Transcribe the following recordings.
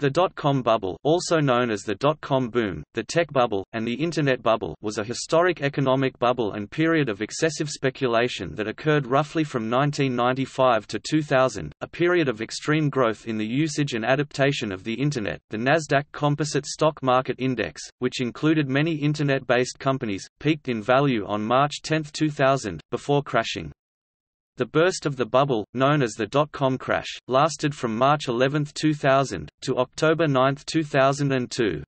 The dot-com bubble also known as the dot-com boom, the tech bubble, and the Internet bubble was a historic economic bubble and period of excessive speculation that occurred roughly from 1995 to 2000, a period of extreme growth in the usage and adaptation of the Internet. The Nasdaq Composite Stock Market Index, which included many Internet-based companies, peaked in value on March 10, 2000, before crashing. The burst of the bubble, known as the dot-com crash, lasted from March 11, 2000, to October 9, 2002.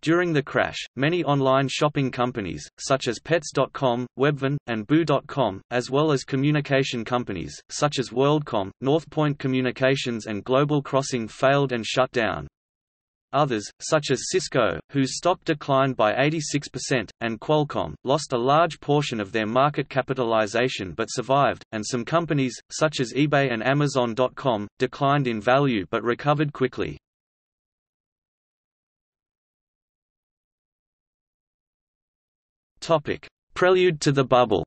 During the crash, many online shopping companies, such as Pets.com, Webvan, and Boo.com, as well as communication companies, such as WorldCom, Northpoint Communications and Global Crossing failed and shut down. Others, such as Cisco, whose stock declined by 86%, and Qualcomm, lost a large portion of their market capitalization but survived, and some companies, such as eBay and Amazon.com, declined in value but recovered quickly. Prelude to the bubble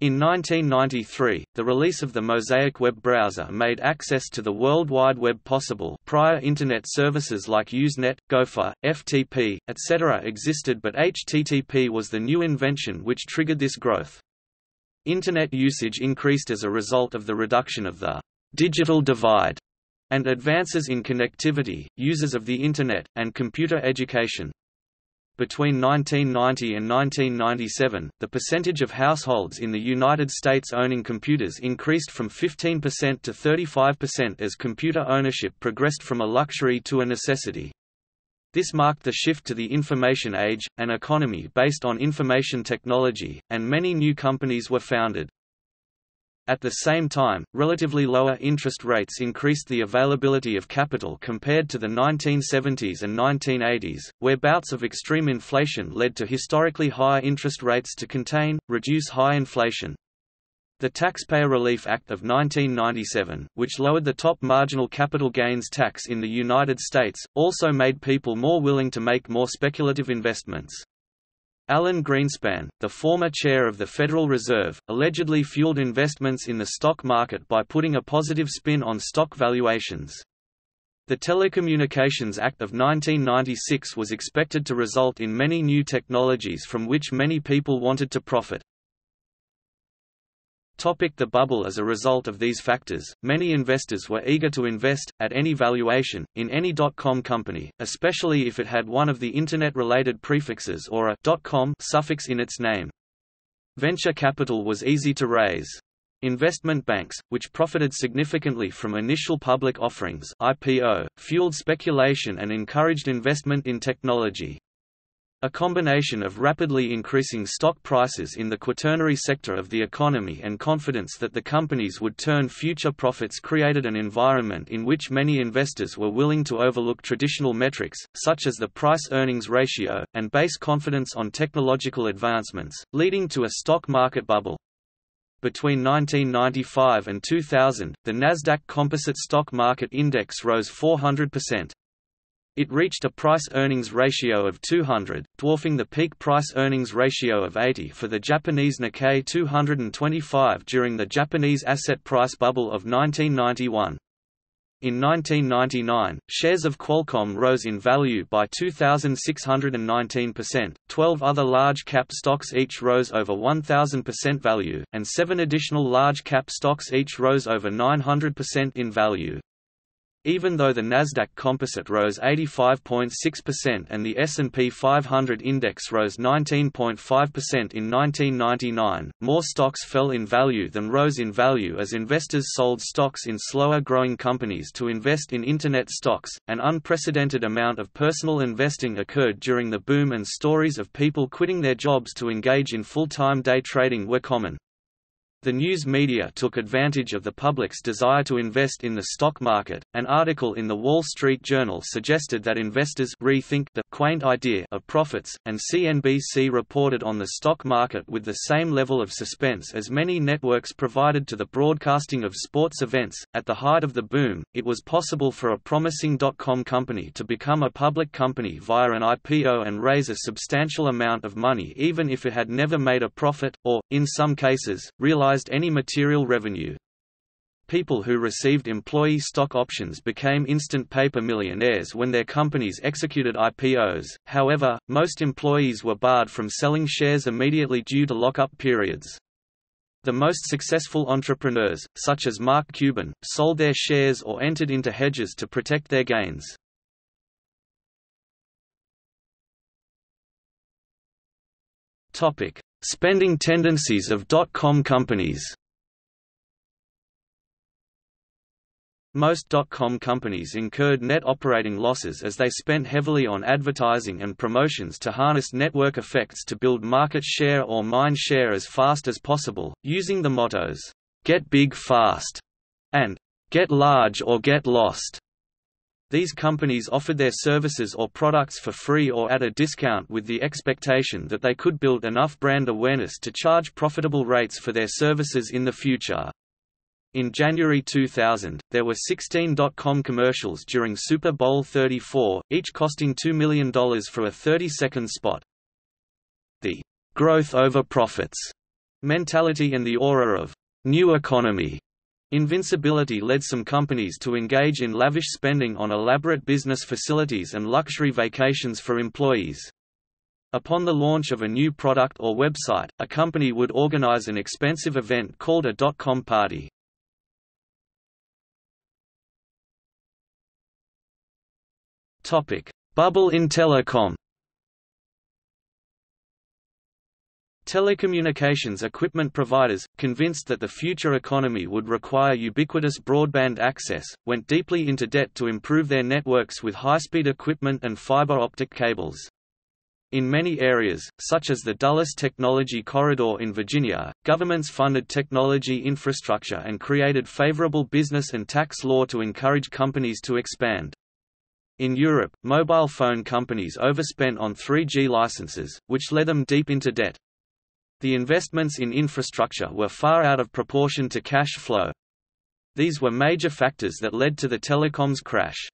In 1993, the release of the Mosaic web browser made access to the World Wide Web possible prior Internet services like Usenet, Gopher, FTP, etc. existed but HTTP was the new invention which triggered this growth. Internet usage increased as a result of the reduction of the «digital divide» and advances in connectivity, users of the Internet, and computer education. Between 1990 and 1997, the percentage of households in the United States owning computers increased from 15% to 35% as computer ownership progressed from a luxury to a necessity. This marked the shift to the information age, an economy based on information technology, and many new companies were founded. At the same time, relatively lower interest rates increased the availability of capital compared to the 1970s and 1980s, where bouts of extreme inflation led to historically high interest rates to contain, reduce high inflation. The Taxpayer Relief Act of 1997, which lowered the top marginal capital gains tax in the United States, also made people more willing to make more speculative investments. Alan Greenspan, the former chair of the Federal Reserve, allegedly fueled investments in the stock market by putting a positive spin on stock valuations. The Telecommunications Act of 1996 was expected to result in many new technologies from which many people wanted to profit. Topic the bubble As a result of these factors, many investors were eager to invest, at any valuation, in any dot-com company, especially if it had one of the Internet-related prefixes or a .com suffix in its name. Venture capital was easy to raise. Investment banks, which profited significantly from initial public offerings IPO, fueled speculation and encouraged investment in technology. A combination of rapidly increasing stock prices in the quaternary sector of the economy and confidence that the companies would turn future profits created an environment in which many investors were willing to overlook traditional metrics, such as the price-earnings ratio, and base confidence on technological advancements, leading to a stock market bubble. Between 1995 and 2000, the Nasdaq Composite Stock Market Index rose 400%. It reached a price-earnings ratio of 200, dwarfing the peak price-earnings ratio of 80 for the Japanese Nikkei 225 during the Japanese asset price bubble of 1991. In 1999, shares of Qualcomm rose in value by 2,619%, 12 other large-cap stocks each rose over 1,000% value, and seven additional large-cap stocks each rose over 900% in value. Even though the Nasdaq Composite rose 85.6% and the S&P 500 index rose 19.5% in 1999, more stocks fell in value than rose in value as investors sold stocks in slower-growing companies to invest in Internet stocks. An unprecedented amount of personal investing occurred during the boom and stories of people quitting their jobs to engage in full-time day trading were common. The news media took advantage of the public's desire to invest in the stock market. An article in the Wall Street Journal suggested that investors rethink the quaint idea of profits, and CNBC reported on the stock market with the same level of suspense as many networks provided to the broadcasting of sports events. At the height of the boom, it was possible for a promising dot-com company to become a public company via an IPO and raise a substantial amount of money even if it had never made a profit, or, in some cases, realized any material revenue. people who received employee stock options became instant paper millionaires when their companies executed IPOs, however, most employees were barred from selling shares immediately due to lockup periods. The most successful entrepreneurs, such as Mark Cuban, sold their shares or entered into hedges to protect their gains. Topic: Spending tendencies of dot-com companies. Most dot-com companies incurred net operating losses as they spent heavily on advertising and promotions to harness network effects to build market share or mind share as fast as possible, using the mottos, "Get big fast" and "Get large or get lost." These companies offered their services or products for free or at a discount with the expectation that they could build enough brand awareness to charge profitable rates for their services in the future. In January 2000, there were 16 dot-com commercials during Super Bowl 34, each costing $2 million for a 30-second spot. The growth over profits mentality and the aura of new economy Invincibility led some companies to engage in lavish spending on elaborate business facilities and luxury vacations for employees. Upon the launch of a new product or website, a company would organize an expensive event called a dot-com party. Bubble in telecom Telecommunications equipment providers, convinced that the future economy would require ubiquitous broadband access, went deeply into debt to improve their networks with high-speed equipment and fiber optic cables. In many areas, such as the Dulles Technology Corridor in Virginia, governments funded technology infrastructure and created favorable business and tax law to encourage companies to expand. In Europe, mobile phone companies overspent on 3G licenses, which led them deep into debt. The investments in infrastructure were far out of proportion to cash flow. These were major factors that led to the telecoms crash.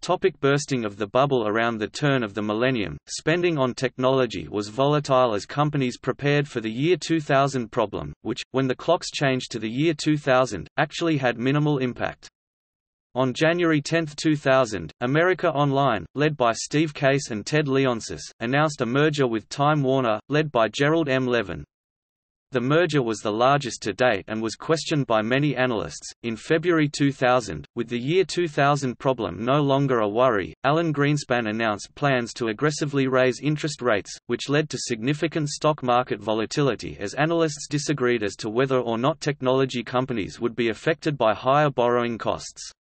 Topic bursting of the bubble Around the turn of the millennium, spending on technology was volatile as companies prepared for the year 2000 problem, which, when the clocks changed to the year 2000, actually had minimal impact. On January 10, 2000, America Online, led by Steve Case and Ted Leonsis, announced a merger with Time Warner, led by Gerald M. Levin. The merger was the largest to date and was questioned by many analysts. In February 2000, with the year 2000 problem no longer a worry, Alan Greenspan announced plans to aggressively raise interest rates, which led to significant stock market volatility as analysts disagreed as to whether or not technology companies would be affected by higher borrowing costs.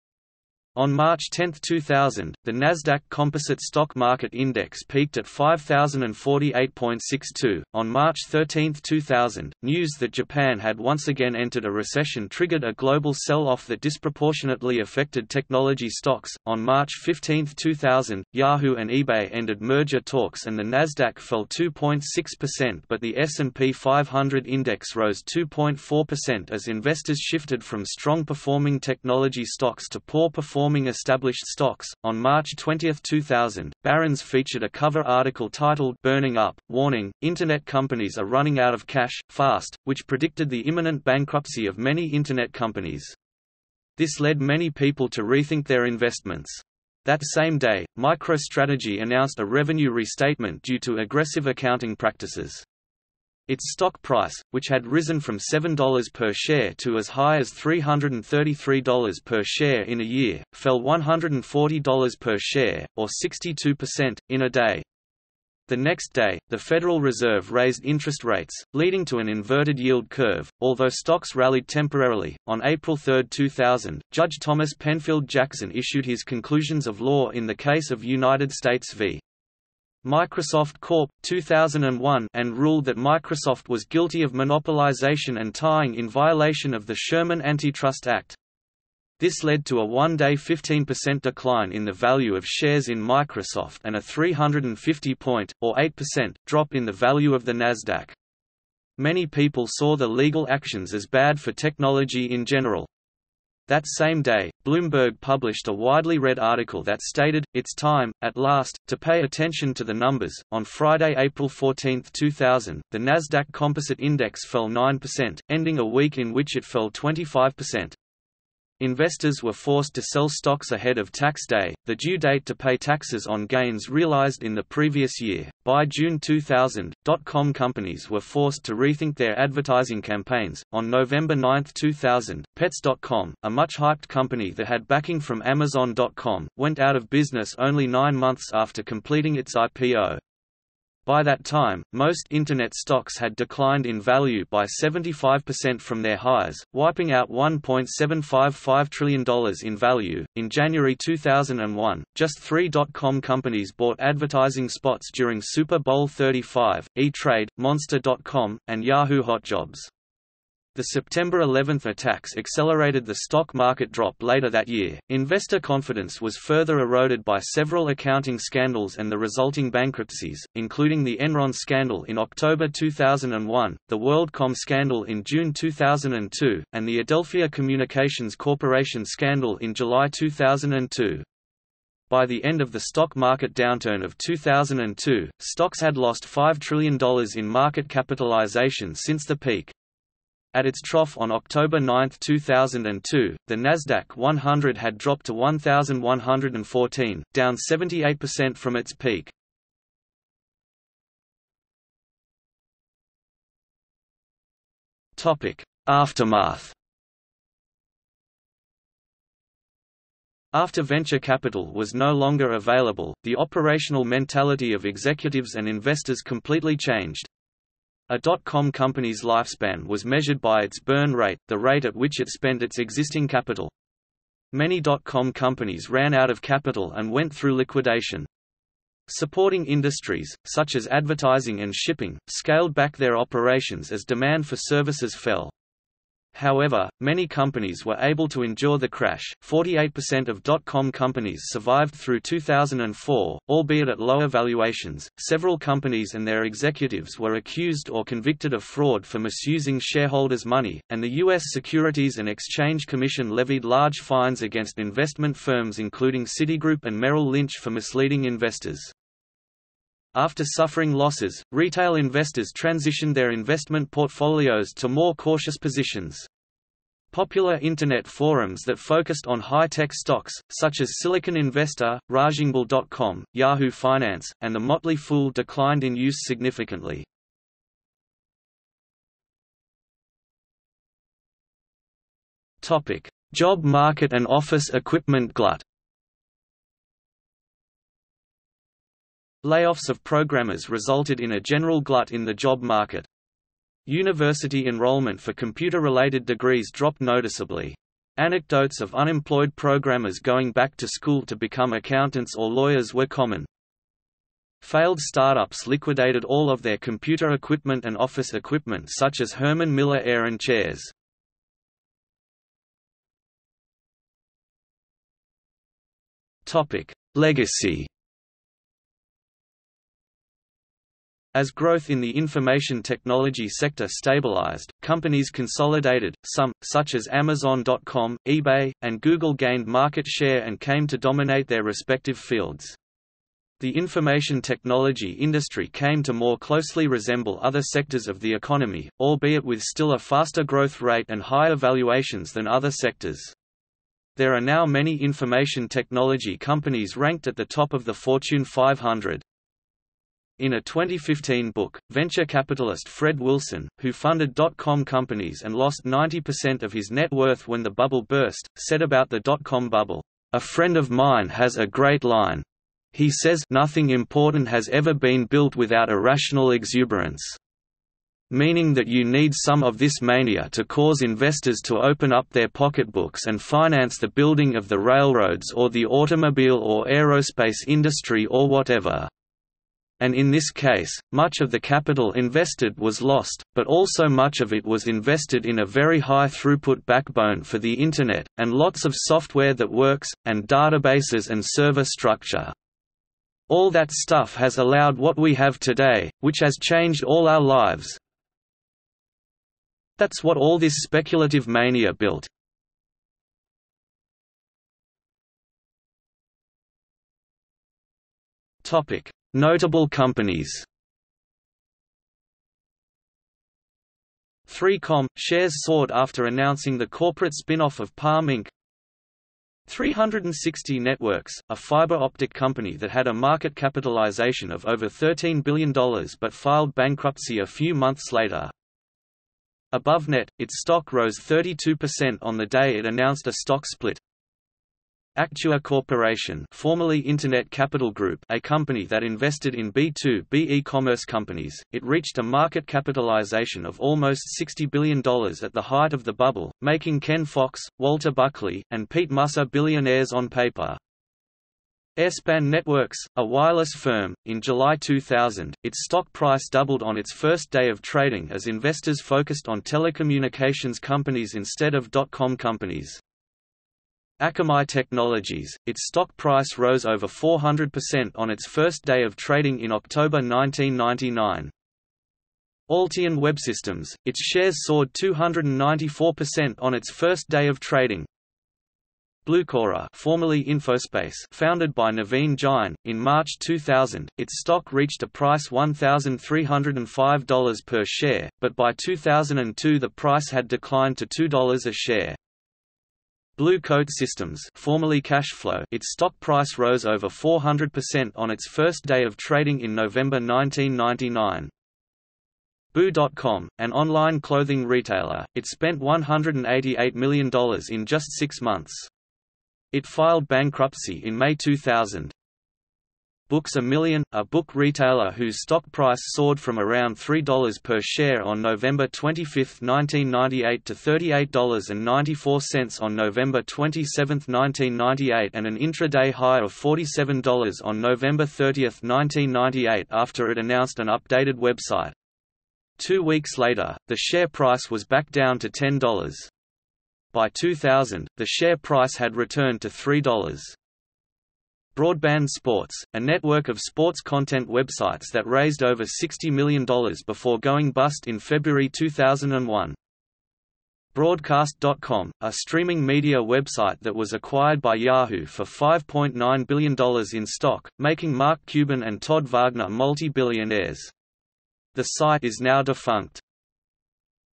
On March 10, 2000, the Nasdaq Composite Stock Market Index peaked at 5048.62. On March 13, 2000, news that Japan had once again entered a recession triggered a global sell-off that disproportionately affected technology stocks. On March 15, 2000, Yahoo and eBay ended merger talks and the Nasdaq fell 2.6%, but the S&P 500 index rose 2.4% as investors shifted from strong performing technology stocks to poor performing performing established stocks. On March 20, 2000, Barron's featured a cover article titled Burning Up, warning, Internet companies are running out of cash, fast, which predicted the imminent bankruptcy of many Internet companies. This led many people to rethink their investments. That same day, MicroStrategy announced a revenue restatement due to aggressive accounting practices. Its stock price, which had risen from $7 per share to as high as $333 per share in a year, fell $140 per share, or 62%, in a day. The next day, the Federal Reserve raised interest rates, leading to an inverted yield curve. Although stocks rallied temporarily, on April 3, 2000, Judge Thomas Penfield Jackson issued his conclusions of law in the case of United States v. Microsoft Corp. 2001 and ruled that Microsoft was guilty of monopolization and tying in violation of the Sherman Antitrust Act. This led to a one-day 15% decline in the value of shares in Microsoft and a 350-point, or 8%, drop in the value of the Nasdaq. Many people saw the legal actions as bad for technology in general. That same day, Bloomberg published a widely read article that stated, It's time, at last, to pay attention to the numbers. On Friday, April 14, 2000, the Nasdaq Composite Index fell 9%, ending a week in which it fell 25%. Investors were forced to sell stocks ahead of tax day, the due date to pay taxes on gains realized in the previous year. By June 2000, dot-com companies were forced to rethink their advertising campaigns. On November 9, 2000, Pets.com, a much hyped company that had backing from Amazon.com, went out of business only nine months after completing its IPO. By that time, most Internet stocks had declined in value by 75% from their highs, wiping out $1.755 trillion in value. In January 2001, just three dot-com companies bought advertising spots during Super Bowl 35, E-Trade, Monster.com, and Yahoo HotJobs. The September 11 attacks accelerated the stock market drop later that year. Investor confidence was further eroded by several accounting scandals and the resulting bankruptcies, including the Enron scandal in October 2001, the WorldCom scandal in June 2002, and the Adelphia Communications Corporation scandal in July 2002. By the end of the stock market downturn of 2002, stocks had lost $5 trillion in market capitalization since the peak. At its trough on October 9, 2002, the Nasdaq 100 had dropped to 1,114, down 78% from its peak. Topic: Aftermath. After venture capital was no longer available, the operational mentality of executives and investors completely changed. A dot-com company's lifespan was measured by its burn rate, the rate at which it spent its existing capital. Many dot-com companies ran out of capital and went through liquidation. Supporting industries, such as advertising and shipping, scaled back their operations as demand for services fell. However, many companies were able to endure the crash. 48% of dot-com companies survived through 2004, albeit at lower valuations. Several companies and their executives were accused or convicted of fraud for misusing shareholders' money, and the U.S. Securities and Exchange Commission levied large fines against investment firms including Citigroup and Merrill Lynch for misleading investors. After suffering losses, retail investors transitioned their investment portfolios to more cautious positions. Popular Internet forums that focused on high-tech stocks, such as Silicon Investor, RagingBull.com, Yahoo Finance, and The Motley Fool declined in use significantly. Job market and office equipment glut Layoffs of programmers resulted in a general glut in the job market. University enrollment for computer-related degrees dropped noticeably. Anecdotes of unemployed programmers going back to school to become accountants or lawyers were common. Failed startups liquidated all of their computer equipment and office equipment such as Herman Miller Aeron chairs. Legacy As growth in the information technology sector stabilized, companies consolidated, some, such as Amazon.com, eBay, and Google gained market share and came to dominate their respective fields. The information technology industry came to more closely resemble other sectors of the economy, albeit with still a faster growth rate and higher valuations than other sectors. There are now many information technology companies ranked at the top of the Fortune 500. In a 2015 book, venture capitalist Fred Wilson, who funded dot-com companies and lost 90% of his net worth when the bubble burst, said about the dot-com bubble, "A friend of mine has a great line. He says nothing important has ever been built without irrational exuberance." meaning that you need some of this mania to cause investors to open up their pocketbooks and finance the building of the railroads or the automobile or aerospace industry or whatever and in this case, much of the capital invested was lost, but also much of it was invested in a very high throughput backbone for the Internet, and lots of software that works, and databases and server structure. All that stuff has allowed what we have today, which has changed all our lives. That's what all this speculative mania built. Topic Notable companies. 3Com – shares soared after announcing the corporate spin-off of Palm Inc. 360 Networks, a fiber optic company that had a market capitalization of over $13 billion but filed bankruptcy a few months later. AboveNet, its stock rose 32% on the day it announced a stock split. Actua Corporation formerly Internet Capital Group a company that invested in B2B e-commerce companies, it reached a market capitalization of almost $60 billion at the height of the bubble, making Ken Fox, Walter Buckley, and Pete Musser billionaires on paper. Airspan Networks, a wireless firm, in July 2000, its stock price doubled on its first day of trading as investors focused on telecommunications companies instead of dot-com companies. Akamai Technologies, its stock price rose over 400% on its first day of trading in October 1999. Alteon WebSystems, its shares soared 294% on its first day of trading. Blucora formerly Infospace founded by Naveen Jain, in March 2000, its stock reached a price $1,305 per share, but by 2002 the price had declined to $2 a share. Blue Coat Systems formerly CacheFlow its stock price rose over 400% on its first day of trading in November 1999. Boo.com, an online clothing retailer, it spent $188 million in just six months. It filed bankruptcy in May 2000. Books a Million, a book retailer whose stock price soared from around $3 per share on November 25, 1998 to $38.94 on November 27, 1998 and an intraday high of $47 on November 30, 1998 after it announced an updated website. Two weeks later, the share price was back down to $10. By 2000, the share price had returned to $3. Broadband Sports, a network of sports content websites that raised over $60 million before going bust in February 2001. Broadcast.com, a streaming media website that was acquired by Yahoo for $5.9 billion in stock, making Mark Cuban and Todd Wagner multi-billionaires. The site is now defunct.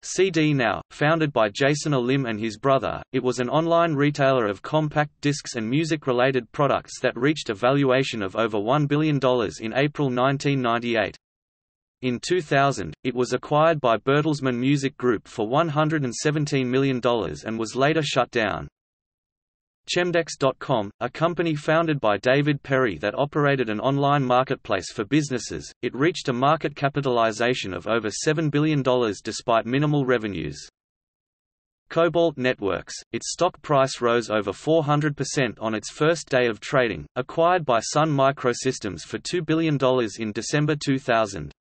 CD Now, founded by Jason Olim and his brother, it was an online retailer of compact discs and music-related products that reached a valuation of over $1 billion in April 1998. In 2000, it was acquired by Bertelsmann Music Group for $117 million and was later shut down. Chemdex.com, a company founded by David Perry that operated an online marketplace for businesses, it reached a market capitalization of over $7 billion despite minimal revenues. Cobalt Networks, its stock price rose over 400% on its first day of trading, acquired by Sun Microsystems for $2 billion in December 2000.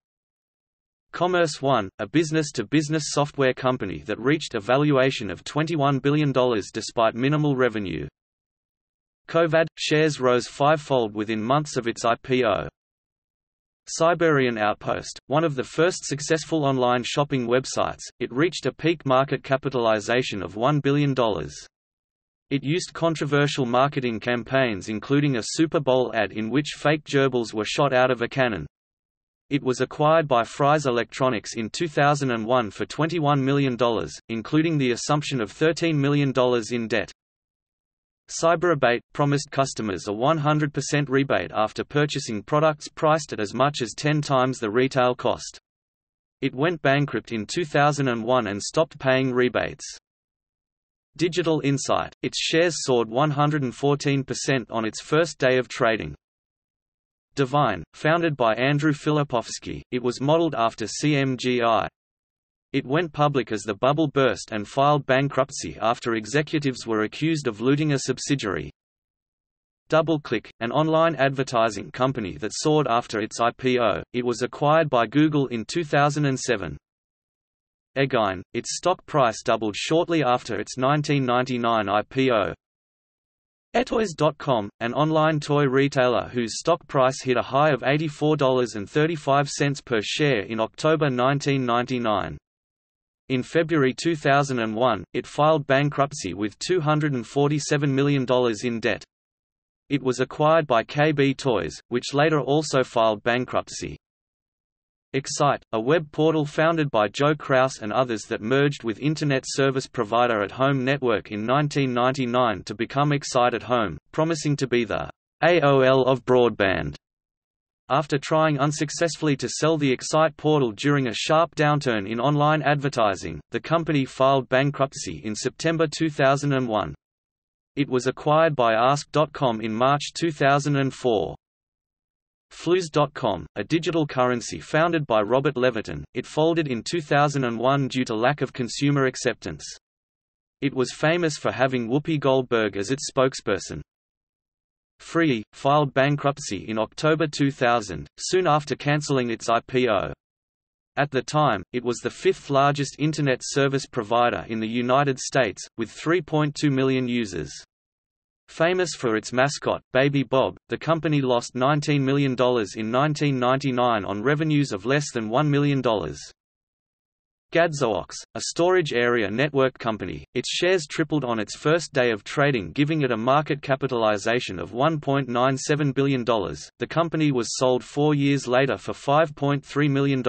Commerce One, a business-to-business -business software company that reached a valuation of $21 billion despite minimal revenue. Covad – shares rose fivefold within months of its IPO. Cyberian Outpost, one of the first successful online shopping websites, it reached a peak market capitalization of $1 billion. It used controversial marketing campaigns including a Super Bowl ad in which fake gerbils were shot out of a cannon. It was acquired by Fry's Electronics in 2001 for $21 million, including the assumption of $13 million in debt. CyberRebate promised customers a 100% rebate after purchasing products priced at as much as 10 times the retail cost. It went bankrupt in 2001 and stopped paying rebates. Digital Insight, its shares soared 114% on its first day of trading. Divine, founded by Andrew Filipowski, it was modeled after CMGI. It went public as the bubble burst and filed bankruptcy after executives were accused of looting a subsidiary. DoubleClick, an online advertising company that soared after its IPO, it was acquired by Google in 2007. eGain, its stock price doubled shortly after its 1999 IPO, Etoys.com, an online toy retailer whose stock price hit a high of $84.35 per share in October 1999. In February 2001, it filed bankruptcy with $247 million in debt. It was acquired by KB Toys, which later also filed bankruptcy. Excite, a web portal founded by Joe Kraus and others that merged with Internet Service Provider at Home Network in 1999 to become Excite at Home, promising to be the AOL of broadband. After trying unsuccessfully to sell the Excite portal during a sharp downturn in online advertising, the company filed bankruptcy in September 2001. It was acquired by Ask.com in March 2004. Flooz.com, a digital currency founded by Robert Levitan, it folded in 2001 due to lack of consumer acceptance. It was famous for having Whoopi Goldberg as its spokesperson. Free, filed bankruptcy in October 2000, soon after cancelling its IPO. At the time, it was the fifth largest Internet service provider in the United States, with 3.2 million users. Famous for its mascot, Baby Bob, the company lost $19 million in 1999 on revenues of less than $1 million. Gadzoox, a storage area network company, its shares tripled on its first day of trading giving it a market capitalization of $1.97 billion. The company was sold four years later for $5.3 million.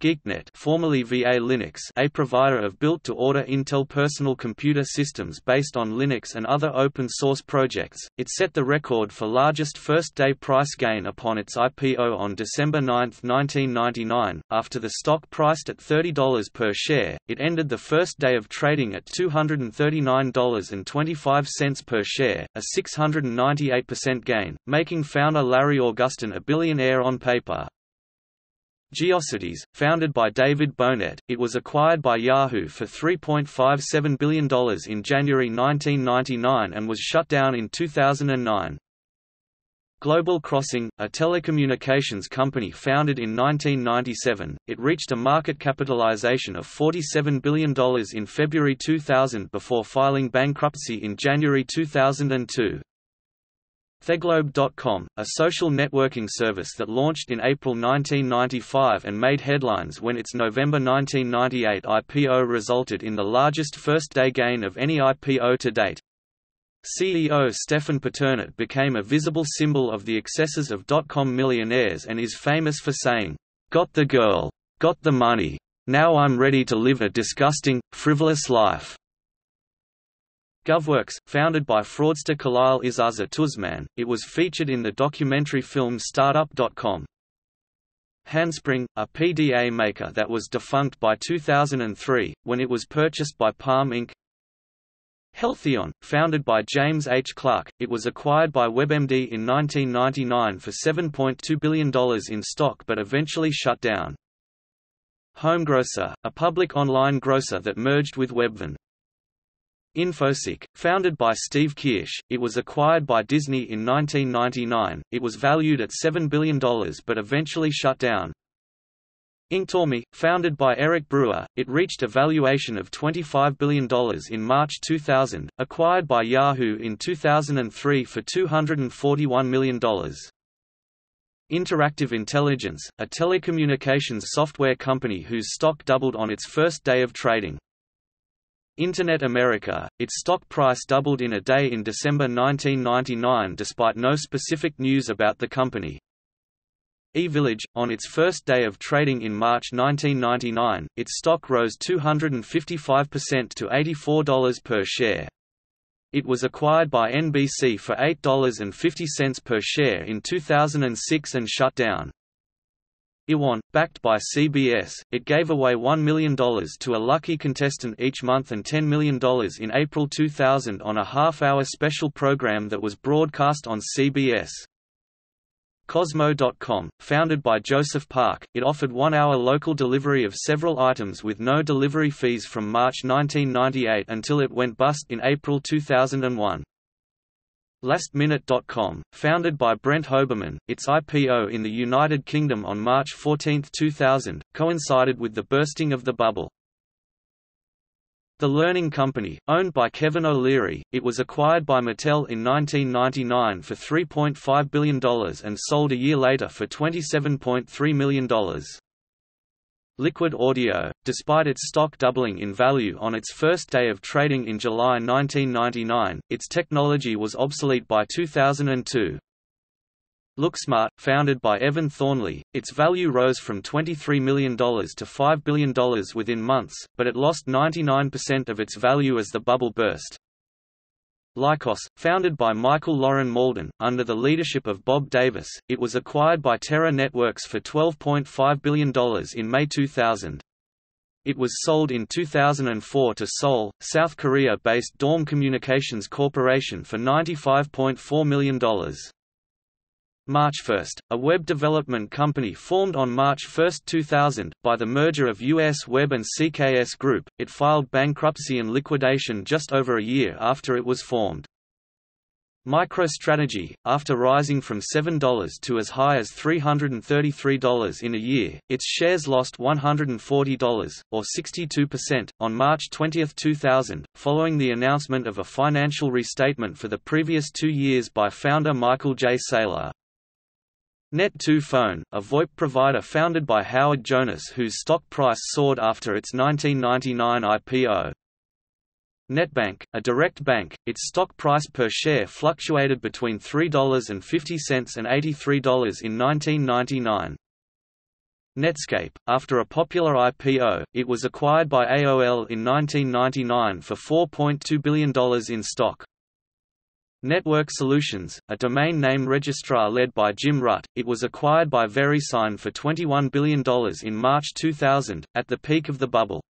GeekNet formerly VA Linux a provider of built-to-order Intel personal computer systems based on Linux and other open-source projects, it set the record for largest first-day price gain upon its IPO on December 9, 1999. After the stock priced at $30 per share, it ended the first day of trading at $239.25 per share, a 698% gain, making founder Larry Augustin a billionaire on paper. GeoCities, founded by David Bohnett, it was acquired by Yahoo for $3.57 billion in January 1999 and was shut down in 2009. Global Crossing, a telecommunications company founded in 1997, it reached a market capitalization of $47 billion in February 2000 before filing bankruptcy in January 2002. Theglobe.com, a social networking service that launched in April 1995 and made headlines when its November 1998 IPO resulted in the largest first-day gain of any IPO to date. CEO Stephan Paternot became a visible symbol of the excesses of dot-com millionaires and is famous for saying, "'Got the girl. Got the money. Now I'm ready to live a disgusting, frivolous life.'" GovWorks, founded by fraudster Khalil Isaza Tuzman, it was featured in the documentary film Startup.com. Handspring, a PDA maker that was defunct by 2003, when it was purchased by Palm Inc. Healtheon, founded by James H. Clark, it was acquired by WebMD in 1999 for $7.2 billion in stock but eventually shut down. HomeGrocer, a public online grocer that merged with Webvan. Infoseek, founded by Steve Kirsch, it was acquired by Disney in 1999, it was valued at $7 billion but eventually shut down. Inktomi, founded by Eric Brewer, it reached a valuation of $25 billion in March 2000, acquired by Yahoo in 2003 for $241 million. Interactive Intelligence, a telecommunications software company whose stock doubled on its first day of trading. Internet America, its stock price doubled in a day in December 1999 despite no specific news about the company. iVillage, on its first day of trading in March 1999, its stock rose 255% to $84 per share. It was acquired by NBC for $8.50 per share in 2006 and shut down. iWon, backed by CBS, it gave away $1 million to a lucky contestant each month and $10 million in April 2000 on a half-hour special program that was broadcast on CBS. Kozmo.com, founded by Joseph Park, it offered one-hour local delivery of several items with no delivery fees from March 1998 until it went bust in April 2001. LastMinute.com, founded by Brent Hoberman, its IPO in the United Kingdom on March 14, 2000, coincided with the bursting of the bubble. The Learning Company, owned by Kevin O'Leary, it was acquired by Mattel in 1999 for $3.5 billion and sold a year later for $27.3 million. Liquid Audio, despite its stock doubling in value on its first day of trading in July 1999, its technology was obsolete by 2002. LookSmart, founded by Evan Thornley, its value rose from $23 million to $5 billion within months, but it lost 99% of its value as the bubble burst. Lycos, founded by Michael Loren Mauldin, under the leadership of Bob Davis, it was acquired by Terra Networks for $12.5 billion in May 2000. It was sold in 2004 to Seoul, South Korea-based Daum Communications Corporation for $95.4 million. March 1, a web development company formed on March 1, 2000, by the merger of US Web and CKS Group, it filed bankruptcy and liquidation just over a year after it was formed. MicroStrategy, after rising from $7 to as high as $333 in a year, its shares lost $140, or 62%, on March 20, 2000, following the announcement of a financial restatement for the previous two years by founder Michael J. Saylor. Net2 Phone, a VoIP provider founded by Howard Jonas whose stock price soared after its 1999 IPO. Netbank, a direct bank, its stock price per share fluctuated between $3.50 and $83 in 1999. Netscape, after a popular IPO, it was acquired by AOL in 1999 for $4.2 billion in stock. Network Solutions, a domain name registrar led by Jim Rutt, it was acquired by VeriSign for $21 billion in March 2000, at the peak of the bubble.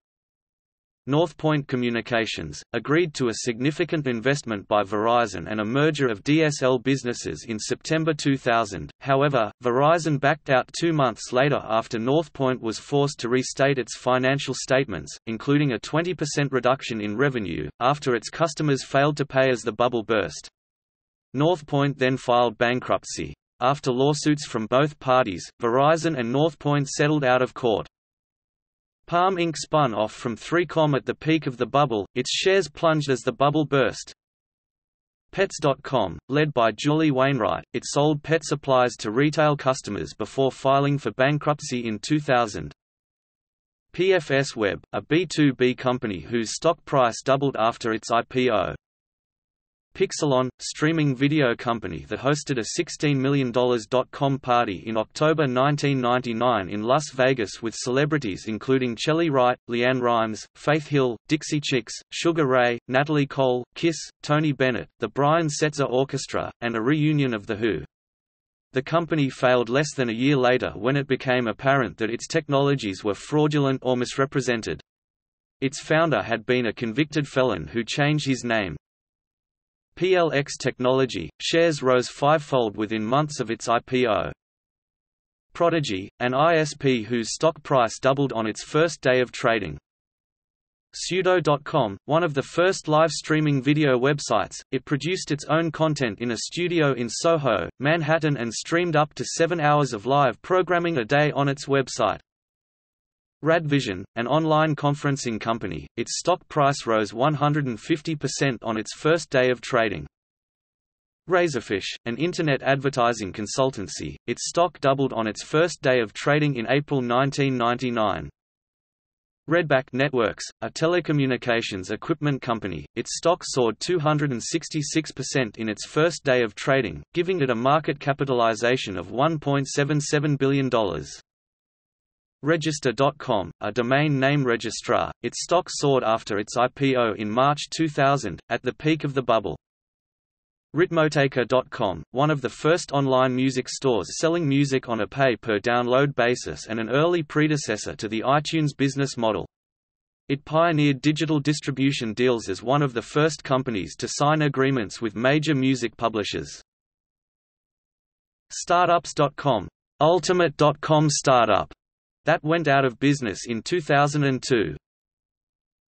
Northpoint Communications, agreed to a significant investment by Verizon and a merger of DSL businesses in September 2000, however, Verizon backed out two months later after Northpoint was forced to restate its financial statements, including a 20% reduction in revenue, after its customers failed to pay as the bubble burst. Northpoint then filed bankruptcy. After lawsuits from both parties, Verizon and Northpoint settled out of court. Palm Inc. spun off from 3Com at the peak of the bubble, its shares plunged as the bubble burst. Pets.com, led by Julie Wainwright, it sold pet supplies to retail customers before filing for bankruptcy in 2000. PFS Web, a B2B company whose stock price doubled after its IPO. Pixelon, streaming video company that hosted a $16 million dot-com party in October 1999 in Las Vegas with celebrities including Chely Wright, LeAnn Rimes, Faith Hill, Dixie Chicks, Sugar Ray, Natalie Cole, Kiss, Tony Bennett, the Brian Setzer Orchestra, and a reunion of The Who. The company failed less than a year later when it became apparent that its technologies were fraudulent or misrepresented. Its founder had been a convicted felon who changed his name, PLX Technology, shares rose fivefold within months of its IPO. Prodigy, an ISP whose stock price doubled on its first day of trading. Pseudo.com, one of the first live streaming video websites, it produced its own content in a studio in Soho, Manhattan and streamed up to seven hours of live programming a day on its website. Radvision, an online conferencing company, its stock price rose 150% on its first day of trading. Razorfish, an internet advertising consultancy, its stock doubled on its first day of trading in April 1999. Redback Networks, a telecommunications equipment company, its stock soared 266% in its first day of trading, giving it a market capitalization of $1.77 billion. Register.com, a domain name registrar, its stock soared after its IPO in March 2000, at the peak of the bubble. Ritmoteca.com, one of the first online music stores selling music on a pay-per-download basis and an early predecessor to the iTunes business model. It pioneered digital distribution deals as one of the first companies to sign agreements with major music publishers. Startups.com, Ultimate.com startup that went out of business in 2002.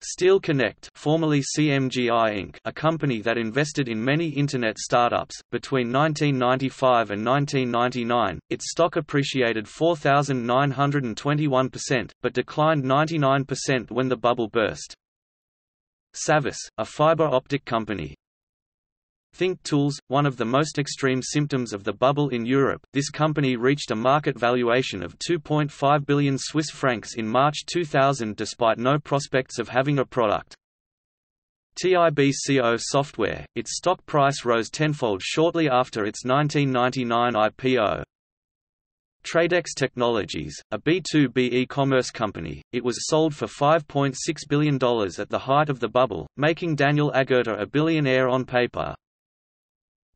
Steel Connect formerly CMGI Inc., a company that invested in many Internet startups, between 1995 and 1999, its stock appreciated 4,921%, but declined 99% when the bubble burst. Savvis, a fiber optic company, Think Tools, one of the most extreme symptoms of the bubble in Europe, this company reached a market valuation of 2.5 billion Swiss francs in March 2000 despite no prospects of having a product. TIBCO Software, its stock price rose tenfold shortly after its 1999 IPO. Tradex Technologies, a B2B e-commerce company, it was sold for $5.6 billion at the height of the bubble, making Daniel Agurta a billionaire on paper.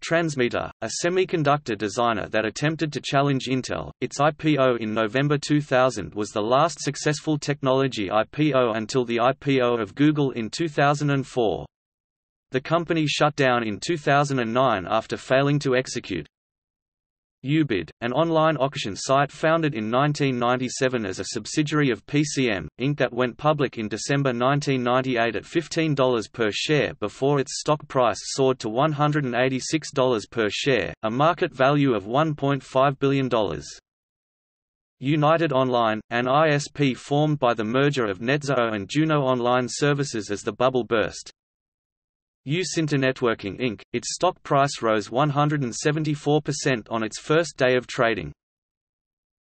Transmeta, a semiconductor designer that attempted to challenge Intel, its IPO in November 2000 was the last successful technology IPO until the IPO of Google in 2004. The company shut down in 2009 after failing to execute. Ubid, an online auction site founded in 1997 as a subsidiary of PCM, Inc. that went public in December 1998 at $15 per share before its stock price soared to $186 per share, a market value of $1.5 billion. United Online, an ISP formed by the merger of NetZero and Juno Online Services as the bubble burst, Networking Inc., its stock price rose 174% on its first day of trading.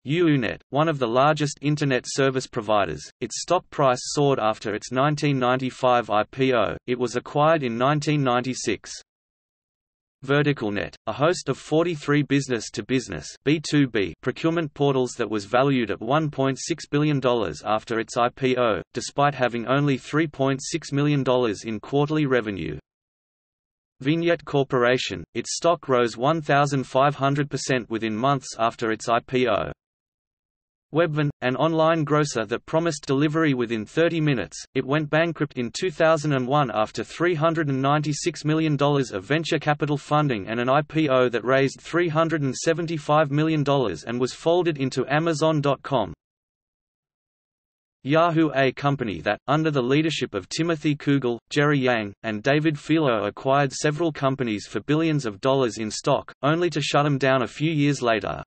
UUNet, one of the largest Internet service providers, its stock price soared after its 1995 IPO, it was acquired in 1996. VerticalNet, a host of 43 business-to-business (B2B) procurement portals that was valued at $1.6 billion after its IPO, despite having only $3.6 million in quarterly revenue. Vignette Corporation, its stock rose 1,500% within months after its IPO. Webvan, an online grocer that promised delivery within 30 minutes, it went bankrupt in 2001 after $396 million of venture capital funding and an IPO that raised $375 million and was folded into Amazon.com. Yahoo a company that, under the leadership of Timothy Koogle, Jerry Yang, and David Filo acquired several companies for billions of dollars in stock, only to shut them down a few years later.